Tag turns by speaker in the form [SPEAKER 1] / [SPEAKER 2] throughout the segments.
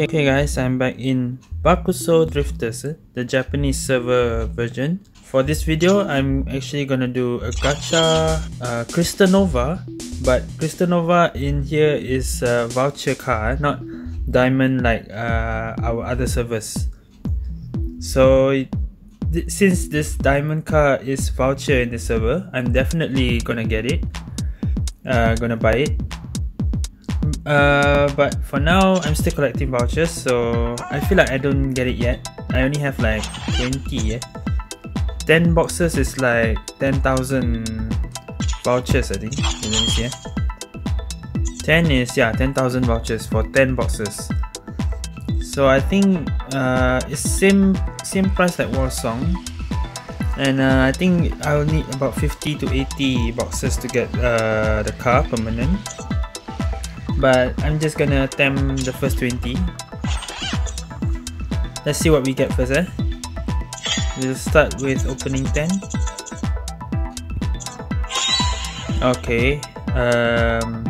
[SPEAKER 1] Okay, guys, I'm back in Bakusou Drifters, the Japanese server version. For this video, I'm actually gonna do a gacha uh, Crystal Nova, but Crystal Nova in here is a voucher car, not diamond like uh, our other servers. So th since this diamond car is voucher in the server, I'm definitely gonna get it. Uh, gonna buy it uh, but for now, I'm still collecting vouchers, so I feel like I don't get it yet. I only have like 20, yeah? 10 boxes is like 10,000 vouchers, I think. Let me see, yeah? 10 is, yeah, 10,000 vouchers for 10 boxes. So I think uh, it's same same price like War Song. And uh, I think I'll need about 50 to 80 boxes to get uh, the car permanent but I'm just gonna attempt the first 20 let's see what we get first eh? We'll start with opening 10 okay um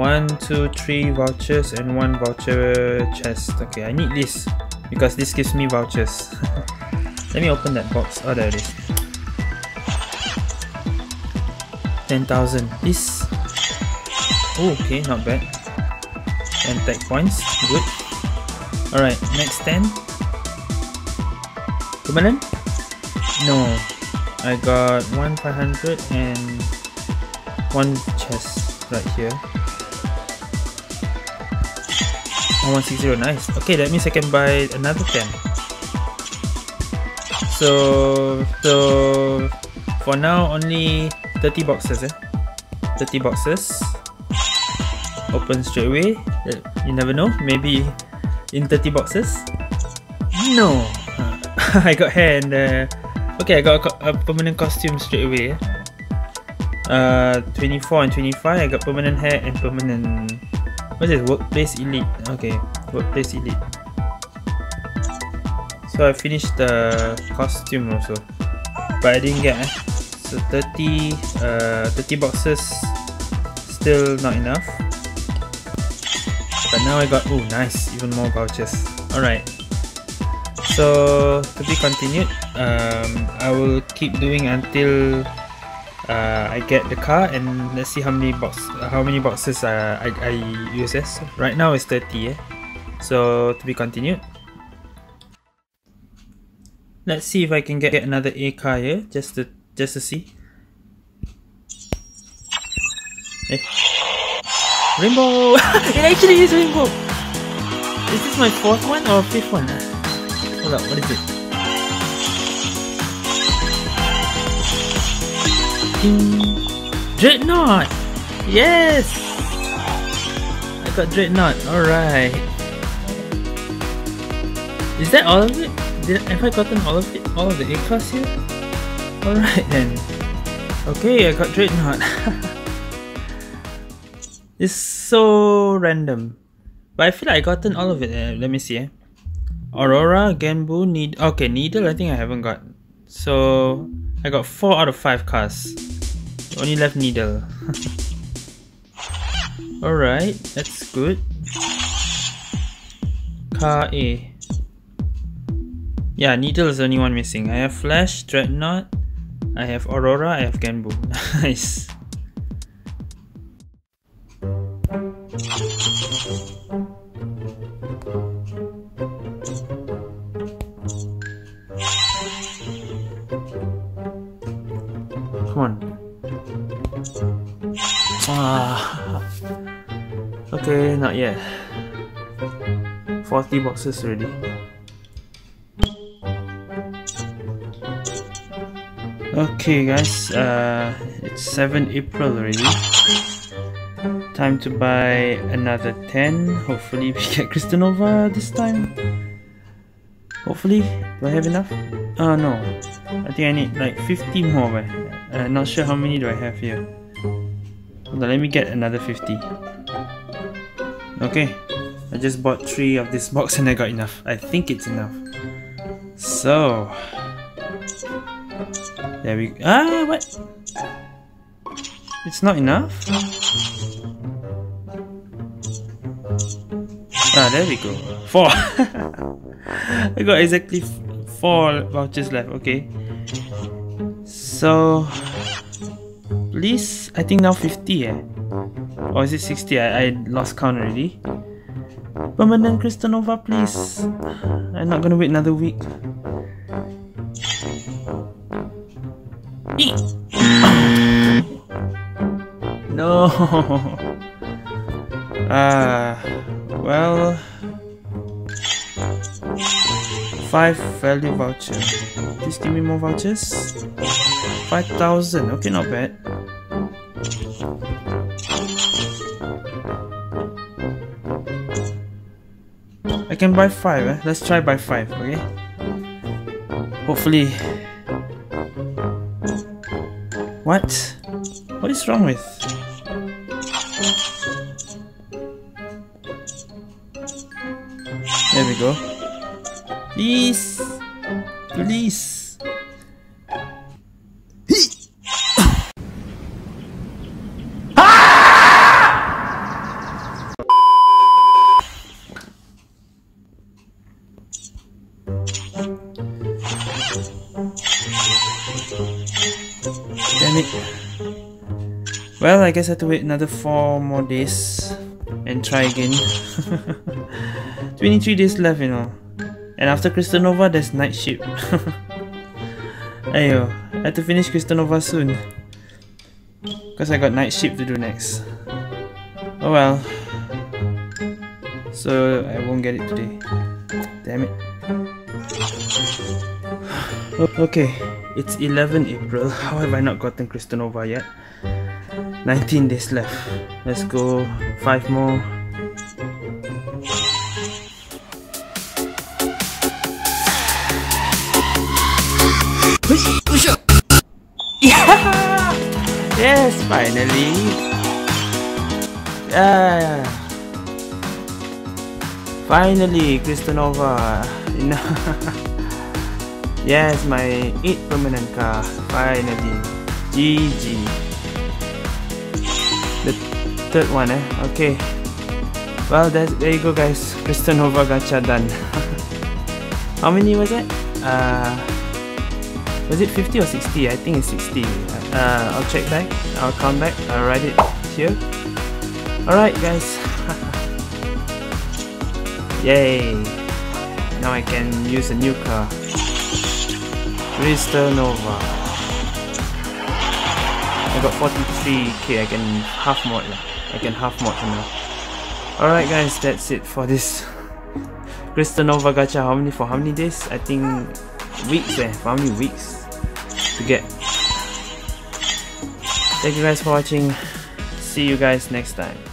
[SPEAKER 1] one two three vouchers and one voucher chest. Okay I need this because this gives me vouchers. Let me open that box. Oh there it is. 10,000 this Oh, okay, not bad. And tech points, good. Alright, next 10. Permanent? No. I got one 500 and one chest right here. Oh, 160, nice. Okay, that means I can buy another 10. So, so for now, only 30 boxes, eh? 30 boxes open straight away you never know. Maybe in 30 boxes. No. I got hair and uh, okay I got a, a permanent costume straight away uh 24 and 25 I got permanent hair and permanent what is this? Workplace elite. Okay workplace elite. So I finished the costume also. But I didn't get eh? so 30 uh 30 boxes still not enough but now I got, oh nice, even more vouchers. Alright. So, to be continued, um, I will keep doing until uh, I get the car and let's see how many box how many boxes uh, I, I use this. Right now it's 30 eh? So to be continued. Let's see if I can get, get another A car here just to just to see. Eh. Rainbow! it actually is rainbow! Is this my fourth one or fifth one? Hold up, what is it? Ding! Dreadnought! Yes! I got Dreadnought, alright. Is that all of it? Did, have I gotten all of it? All of the A-class here? Alright then. Okay, I got Dreadnought. It's so random. But I feel like I gotten all of it. Uh, let me see. Eh? Aurora, Genbu, Need. Okay, Needle. I think I haven't got. So I got four out of five cars. Only left Needle. Alright, that's good. Car A. Yeah, Needle is the only one missing. I have Flash, Dreadnought, I have Aurora, I have Genbu. nice. Okay, not yet. 40 boxes already. Okay guys, uh, it's 7 April already. Time to buy another 10. Hopefully we get Crystal Nova this time. Hopefully. Do I have enough? Oh no. I think I need like 50 more. Uh, not sure how many do I have here. Hold on, let me get another 50. Okay. I just bought 3 of this box and I got enough. I think it's enough. So... There we go. Ah, what? It's not enough? Ah, there we go. Four. I got exactly four vouchers left. Okay. So, please, I think now 50 eh? Or is it 60? I, I lost count already. Permanent Crystal Nova, please. I'm not gonna wait another week. no. Ah, uh, well, five value voucher. Please give me more vouchers. Five thousand. Okay, not bad. Can buy five. Eh? Let's try buy five. Okay. Hopefully. What? What is wrong with? There we go. Please. Please. It. Well, I guess I have to wait another 4 more days and try again. 23 days left, you know. And after Crystal there's Night Ship. Ayo, I have to finish Crystal soon. Because I got Night Ship to do next. Oh well. So, I won't get it today. Damn it. Okay, it's 11 April. How have I not gotten Crystal Nova yet? 19 days left. Let's go 5 more. Yeah! Yes, finally! Yeah! Finally, Crystal Nova! Yes, my 8 permanent car. Finally. GG. The third one, eh? Okay. Well, there you go, guys. Crystal Nova gacha done. How many was it? Uh, was it 50 or 60? I think it's 60. Uh, I'll check back. I'll come back. I'll write it here. Alright guys. Yay! Now I can use a new car. Crystal Nova. I got 43k. I can half mod. I can half mod now. Alright guys, that's it for this Crystal Nova gacha. How many for how many days? I think weeks eh. For how many weeks? to get. Thank you guys for watching. See you guys next time.